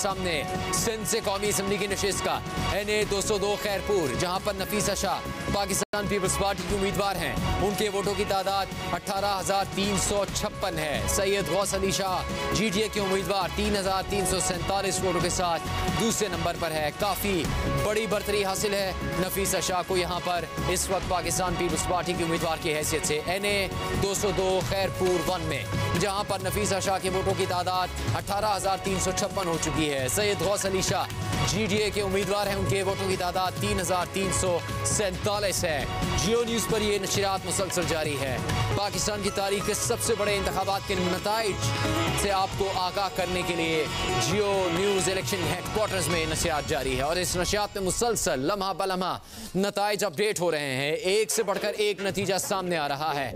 सामने सिंध से कौमी असम्बली की नशस्त का एन ए दो सौ दो खैरपुर, जहाँ पर नफीसा शाह पाकिस्तान पीपल्स पार्टी के उम्मीदवार हैं। उनके वोटों की तादाद अठारह हज़ार तीन सौ छप्पन है। Syed Ghaus Ali Shah G T A के उम्मीदवार, तीन हज़ार तीन सौ सैंतालीस वोटों के साथ दूसरे नंबर पर है। काफ़ी बड़ी बरतरी हासिल है नफीसा शाह को यहाँ पर। इस वक्त पाकिस्तान पीपल्स पार्टी की उम्मीदवार की हैसियत से एन ए दो सौ दो खैरपुर वन में, जहाँ पर नफीसा शाह के वोटों की तादाद अठारह हज़ार तीन सौ छप्पन हो चुकी है। Syed Ghaus Ali Shah G D A के उम्मीदवार हैं। उनके वोटों की तादाद तीन हज़ार तीन सौ सैंतालीस है। जियो न्यूज़ पर ये नशरियात मुसलसल जारी है। पाकिस्तान की तारीख के सबसे बड़े इंतबात के नतज से आपको आगाह करने के लिए जियो न्यूज़ इलेक्शन हेडकोार्टर्स में नशियात जारी है। और इस नशियात में मुसलसल लम्हा बलम्हा नतज अपडेट हो रहे हैं। एक से बढ़कर एक नतीजा सामने आ रहा है।